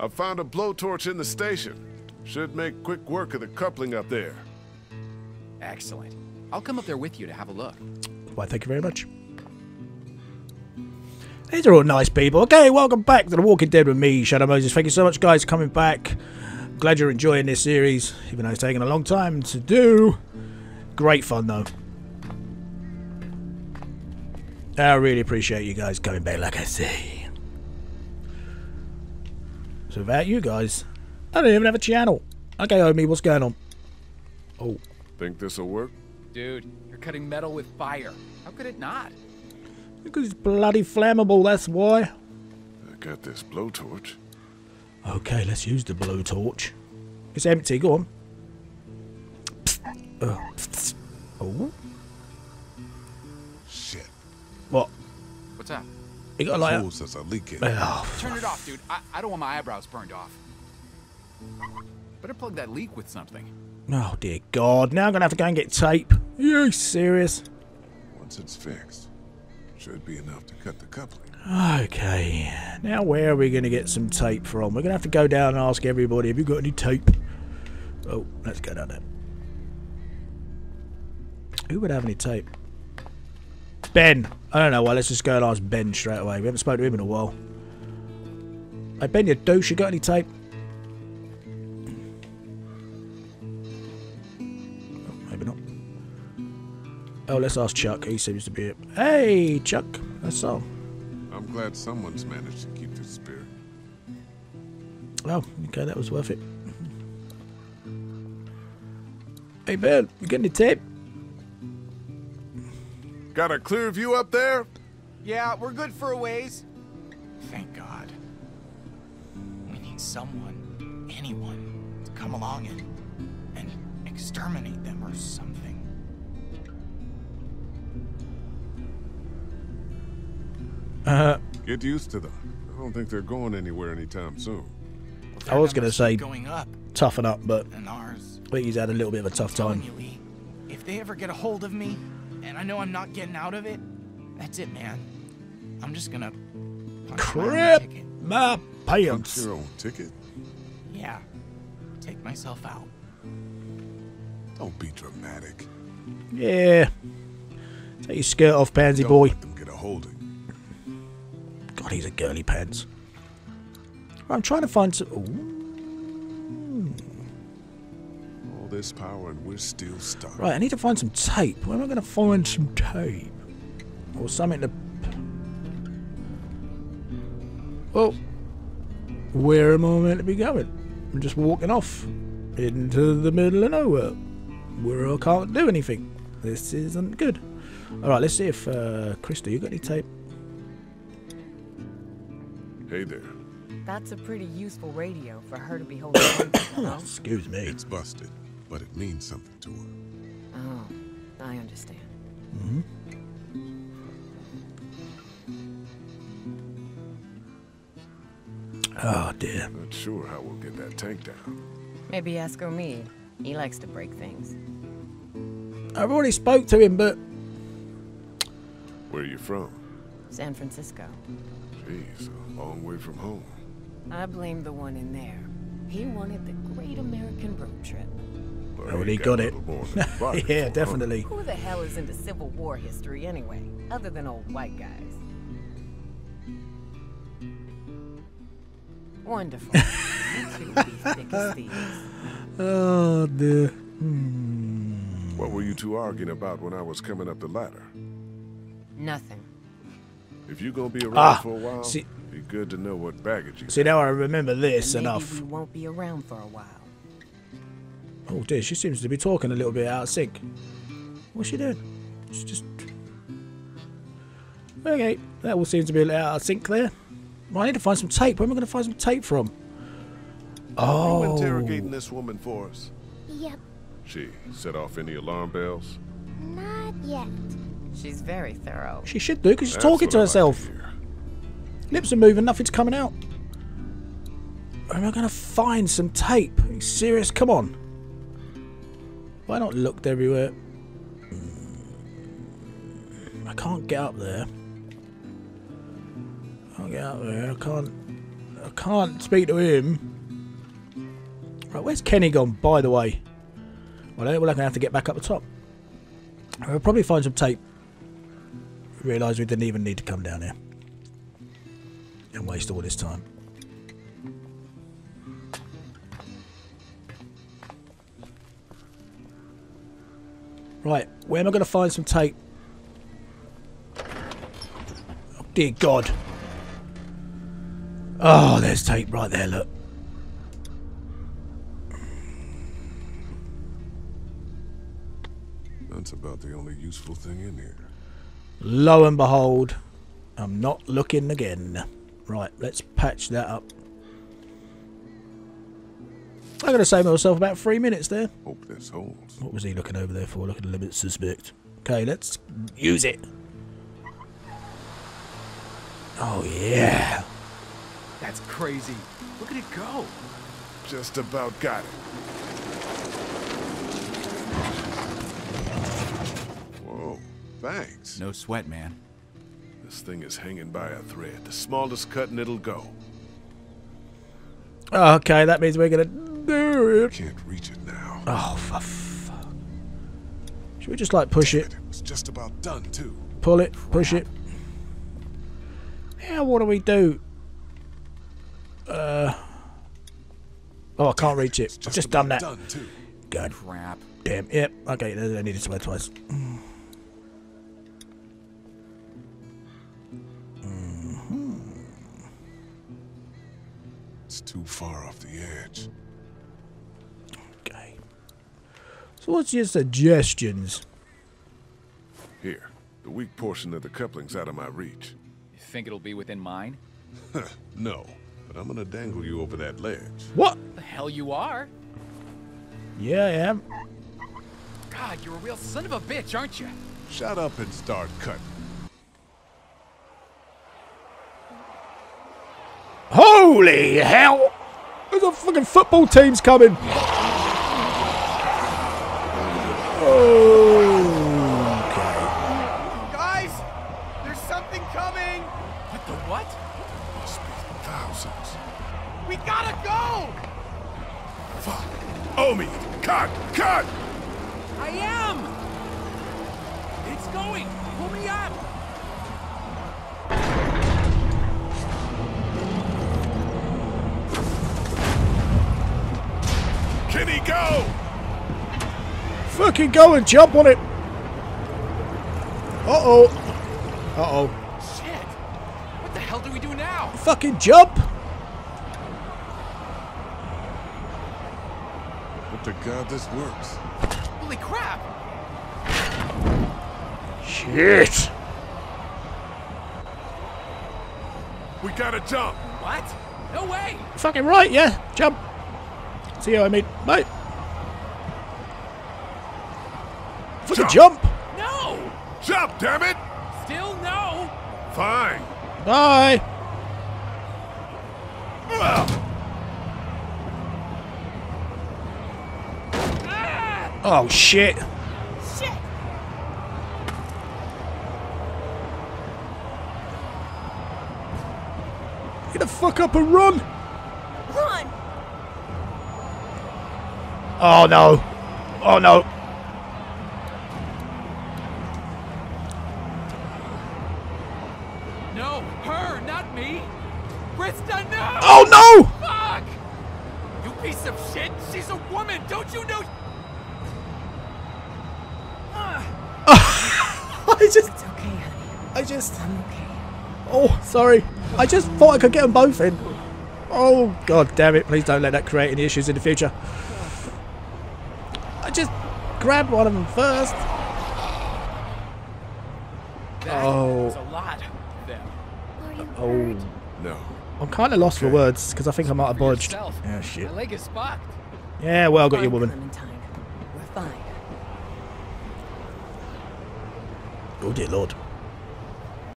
I found a blowtorch in the station. Should make quick work of the coupling up there. Excellent. I'll come up there with you to have a look. Why, thank you very much. These are all nice people. Okay, welcome back to The Walking Dead with me, Shadow Moses. Thank you so much, guys, for coming back. Glad you're enjoying this series, even though it's taken a long time to do. Great fun, though. I really appreciate you guys coming back, like I say. So without you guys, I don't even have a channel. Okay, Omi, what's going on? Oh, Think this'll work? Dude, you're cutting metal with fire. How could it not? because it's bloody flammable, that's why. I got this blowtorch. Okay, let's use the blowtorch. It's empty, go on. Oh. oh. Shit. What? What's that? You got like Fools there's a leak in. Oh, Turn it off, dude. I, I don't want my eyebrows burned off. Better plug that leak with something. oh dear God! Now I'm gonna have to go and get tape. Are you serious? Once it's fixed, should be enough to cut the coupling. Okay. Now where are we gonna get some tape from? We're gonna have to go down and ask everybody. Have you got any tape? Oh, let's go down there. Who would have any tape? Ben. I don't know why. Let's just go and ask Ben straight away. We haven't spoken to him in a while. Hey Ben, you douche. You got any tape? Oh, maybe not. Oh, let's ask Chuck. He seems to be it. Hey, Chuck. That's all. I'm glad someone's managed to keep this spirit. Oh, okay, that was worth it. Hey Ben, you got any tape? Got a clear view up there? Yeah, we're good for a ways. Thank God. We need someone, anyone, to come along and and exterminate them or something. Uh, Get used to them. I don't think they're going anywhere anytime soon. I was gonna say- going up, toughen up, but and ours. I think he's had a little bit of a tough time. you, Lee, if they ever get a hold of me, and I know I'm not getting out of it, that's it, man. I'm just gonna punch my own Crap my Punch pants. your own ticket? Yeah, take myself out. Don't be dramatic. Yeah. Take your skirt off, pansy Don't boy. let them get a hold of you. God, he's a girly pants. I'm trying to find some. Ooh. This power and we're still stuck. Right, I need to find some tape. Where am I going to find some tape? Or something to. Well, where am I meant to be going? I'm just walking off into the middle of nowhere where I can't do anything. This isn't good. Alright, let's see if. Uh, Christa, you got any tape? Hey there. That's a pretty useful radio for her to be holding on to. Excuse me. It's busted, but it means something to her. Oh, I understand. Oh, dear. Not sure how we'll get that tank down. Maybe ask Omid. He likes to break things. I've already spoke to him, but. Where are you from? San Francisco. Jeez, a long way from home. I blame the one in there. He wanted the great American road trip. But Oh, he he got it. little more than a body for, yeah, definitely. Who the hell is into Civil War history anyway, other than old white guys? Wonderful. you be thick as. Oh, dear. What were you two arguing about when I was coming up the ladder? Nothing. If you're gonna be around Ah, for a while, see- be good to know what baggage you See, now I remember this Maybe enough. we won't be around for a while. Oh dear, she seems to be talking a little bit out of sync. What's she doing? She's just. Okay, that all seems to be a little out of sync there. Well, I need to find some tape. Where am I going to find some tape from? You Oh, interrogating this woman for us? Yep, She set off any alarm bells? not yet. She's very thorough. she should do because she's That's talking to I like herself. Lips are moving, nothing's coming out. Where am I going to find some tape? Are you serious? Come on. Why not looked everywhere? I can't get up there. I can't get up there. I can't. I can't speak to him. Right, where's Kenny gone, by the way? Well, we're going to have to get back up the top. I'll probably find some tape. Realise we didn't even need to come down here. And waste all this time. Right, where am I going to find some tape? Oh, dear God. Oh, there's tape right there, look. That's about the only useful thing in here. Lo and behold, I'm not looking again. Right, let's patch that up. I'm going to save myself about three minutes there. Hope this holds. What was he looking over there for? Looking a little bit suspect. Okay, let's use it. Oh, yeah. That's crazy. Look at it go. Just about got it. Whoa, thanks. No sweat, man. This thing is hanging by a thread. The smallest cut and it'll go. Oh, okay, that means we're going to do it. Can't reach it now. Oh, for fuck. Should we just, like, push it? It was just about done, too. Pull it, push it. Yeah, what do we do? Uh. Oh, I can't reach it. It's I've just done that. Done, too. God Crap. damn. Yep. Okay, I needed to swear twice. It's too far off the edge. So, what's your suggestions? Here, the weak portion of the coupling's out of my reach. You think it'll be within mine? No, but I'm gonna dangle you over that ledge. What? The hell you are? Yeah, I am. God, you're a real son of a bitch, aren't you? Shut up and start cutting. Holy hell! There's a fucking football team's coming. Okay. Guys, there's something coming. What the what? Must be thousands. We gotta go. Fuck. Omid! Cut! Cut! I am! It's going! Pull me up! Kenny, go! Fucking go and jump on it. Uh oh. Uh oh. Shit! What the hell do we do now? Fucking jump. But to God this works. Holy crap! Shit. We gotta jump! What? No way! Fucking right, yeah. Jump. See you, I mean. Bye. Fucking Jump. jump. No! Jump, damn it! Still no! Fine. Bye. Ah. Oh shit. Shit! Get the fuck up and run. Run! Oh no. Oh no. No! No! Oh. Fuck! You piece of shit! She's a woman! Don't you know? I just, It's okay, honey. I just. I'm okay. Oh, sorry. I just thought I could get them both in. Oh, god damn it. Please don't let that create any issues in the future. I just grabbed one of them first. That Oh. was a lot of them. Oh. Are you Oh. hurt? No. I'm kind of lost for words because I think I might have For bodged. yourself. Yeah, shit. My leg is. Yeah, well, got you, woman. Clementine. We're fine. Oh, dear lord.